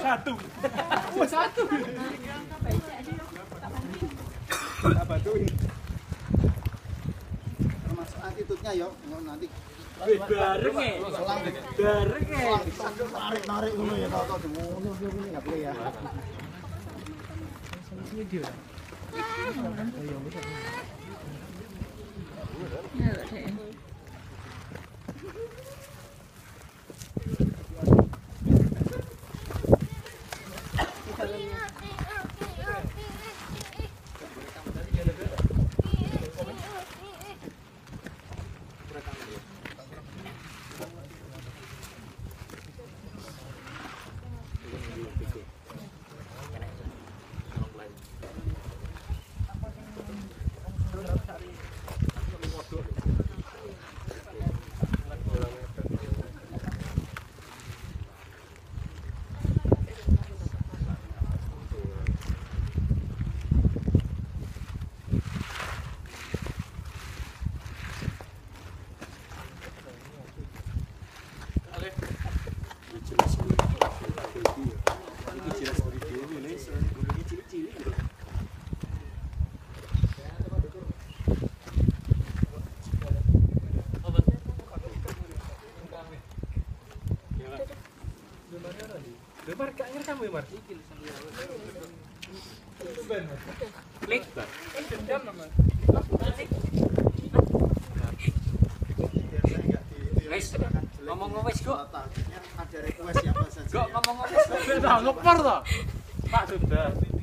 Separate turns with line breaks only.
satu. Oh, satu. Tak bantuin.
termasuk attitude-nya yo nanti
Bareng e. Bareng e.
narik narik ngono ya kalau kau ngono ngono nggak boleh ya
Lemar gak ngerekam ya, Mar? Klik. Wes, ngomong wes kok.
Ada request siapa saja
Kok ngomong wes. Sudah ngepar Pass
it there.